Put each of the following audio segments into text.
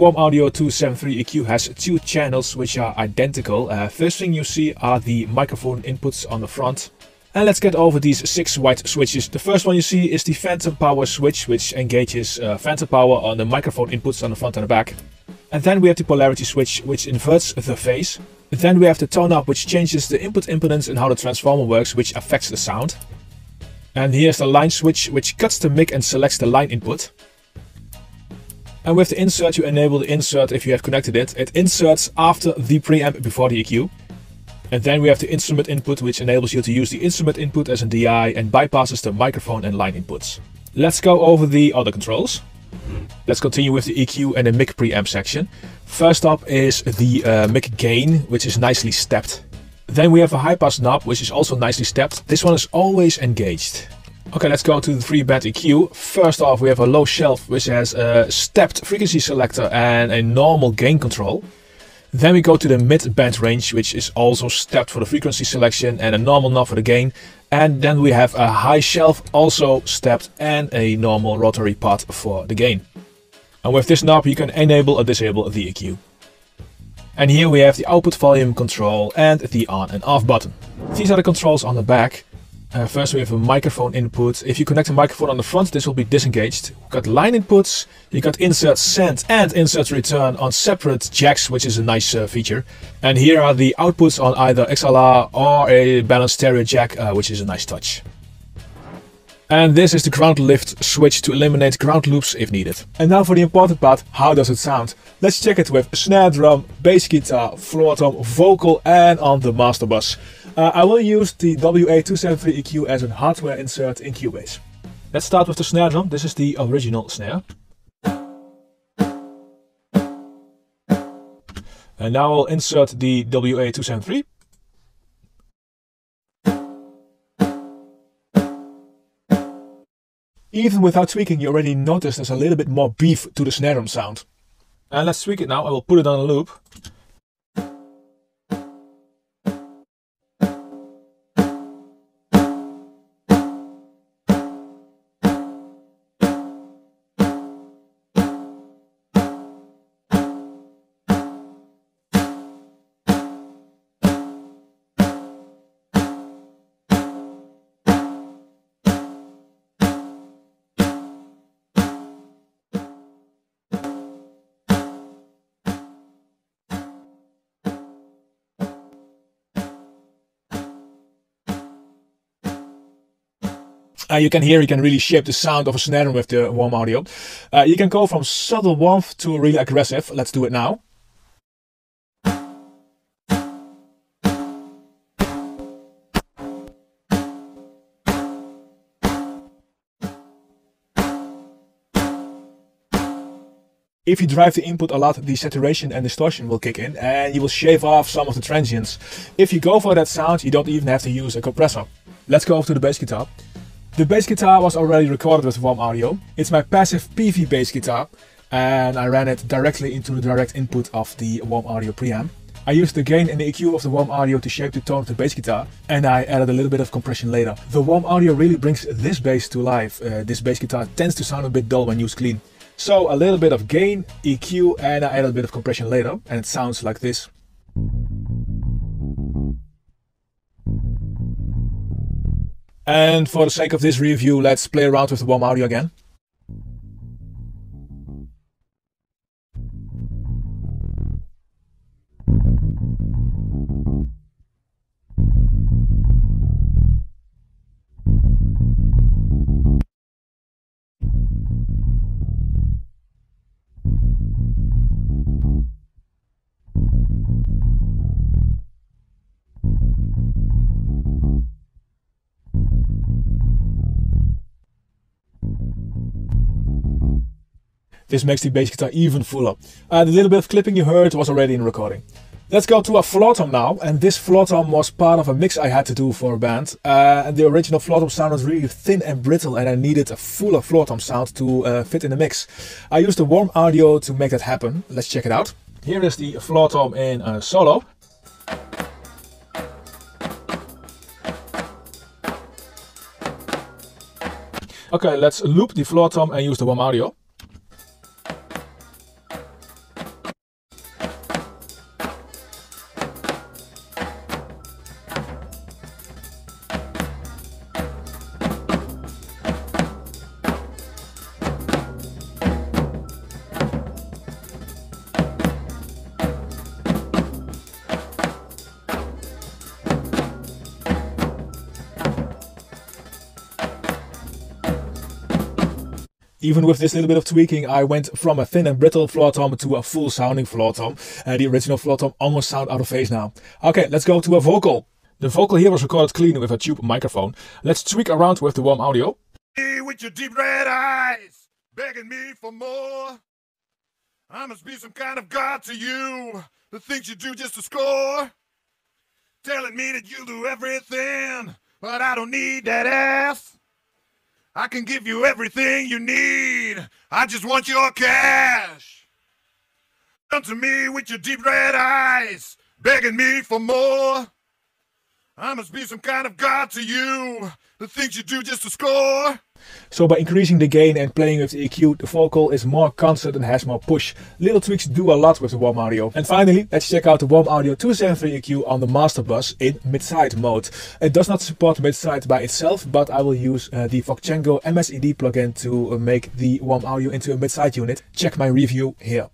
Warm Audio 273 EQ has two channels which are identical. Uh, first thing you see are the microphone inputs on the front. And let's get over these six white switches. The first one you see is the phantom power switch which engages uh, phantom power on the microphone inputs on the front and the back. And then we have the polarity switch which inverts the phase. Then we have the tone up which changes the input impedance and how the transformer works which affects the sound. And here's the line switch which cuts the mic and selects the line input. And with the insert you enable the insert if you have connected it. It inserts after the preamp before the EQ. And then we have the instrument input which enables you to use the instrument input as a DI and bypasses the microphone and line inputs. Let's go over the other controls. Let's continue with the EQ and the mic preamp section. First up is the uh, mic gain which is nicely stepped. Then we have a high pass knob which is also nicely stepped. This one is always engaged. Okay, let's go to the three band EQ. First off, we have a low shelf which has a stepped frequency selector and a normal gain control. Then we go to the mid band range, which is also stepped for the frequency selection and a normal knob for the gain. And then we have a high shelf, also stepped, and a normal rotary pot for the gain. And with this knob, you can enable or disable the EQ. And here we have the output volume control and the on and off button. These are the controls on the back. Uh, first we have a microphone input. If you connect a microphone on the front, this will be disengaged. We've got line inputs, you got insert send and insert return on separate jacks, which is a nice uh, feature. And here are the outputs on either XLR or a balanced stereo jack, uh, which is a nice touch. And this is the ground lift switch to eliminate ground loops if needed. And now for the important part, how does it sound? Let's check it with snare drum, bass guitar, floor tom, vocal and on the master bus. Uh, I will use the WA273 EQ as a hardware insert in Cubase. Let's start with the snare drum. This is the original snare. And now I'll insert the WA273. Even without tweaking, you already notice there's a little bit more beef to the snare drum sound. And let's tweak it now. I will put it on a loop. Uh, you can hear you can really shape the sound of a snare with the warm audio. Uh, you can go from subtle warmth to really aggressive. Let's do it now. If you drive the input a lot, the saturation and distortion will kick in and you will shave off some of the transients. If you go for that sound, you don't even have to use a compressor. Let's go over to the bass guitar. The bass guitar was already recorded with Warm Audio. It's my passive PV bass guitar and I ran it directly into the direct input of the Warm Audio preamp. I used the gain and the EQ of the Warm Audio to shape the tone of the bass guitar and I added a little bit of compression later. The Warm Audio really brings this bass to life. Uh, this bass guitar tends to sound a bit dull when used clean. So a little bit of gain, EQ and I added a bit of compression later and it sounds like this. And for the sake of this review, let's play around with the warm audio again. This makes the bass guitar even fuller. And the little bit of clipping you heard was already in recording. Let's go to a floor tom now, and this floor tom was part of a mix I had to do for a band. Uh, and the original floor tom sound was really thin and brittle, and I needed a fuller floor tom sound to uh, fit in the mix. I used the warm audio to make that happen. Let's check it out. Here is the floor tom in a solo. Okay, let's loop the floor tom and use the warm audio. Even with this little bit of tweaking, I went from a thin and brittle floor tom to a full sounding floor tom. Uh, the original floor tom almost sound out of phase now. Okay, let's go to a vocal. The vocal here was recorded clean with a tube microphone. Let's tweak around with the warm audio. With your deep red eyes, begging me for more. I must be some kind of god to you. The things you do just to score. Telling me that you do everything, but I don't need that ass. I can give you everything you need. I just want your cash. Come to me with your deep red eyes, begging me for more. I must be some kind of god to you. The things you do just to score. So by increasing the gain and playing with the EQ, the vocal is more constant and has more push. Little tweaks do a lot with the warm audio. And finally, let's check out the warm audio 273 EQ on the master bus in mid-side mode. It does not support mid-side by itself, but I will use uh, the Voxengo MSED plugin to uh, make the warm audio into a mid-side unit. Check my review here.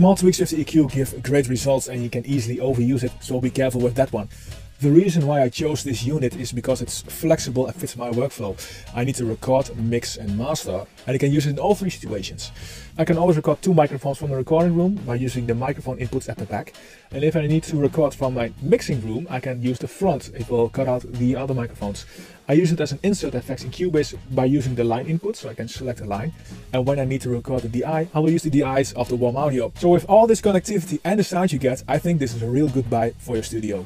Small tweaks with the EQ give great results and you can easily overuse it, so be careful with that one. The reason why I chose this unit is because it's flexible and fits my workflow. I need to record, mix and master and I can use it in all three situations. I can always record two microphones from the recording room by using the microphone inputs at the back. And if I need to record from my mixing room, I can use the front. It will cut out the other microphones. I use it as an insert effect in Cubase by using the line input, so I can select a line. And when I need to record the DI, I will use the DIs of the warm audio. So with all this connectivity and the sound you get, I think this is a real good buy for your studio.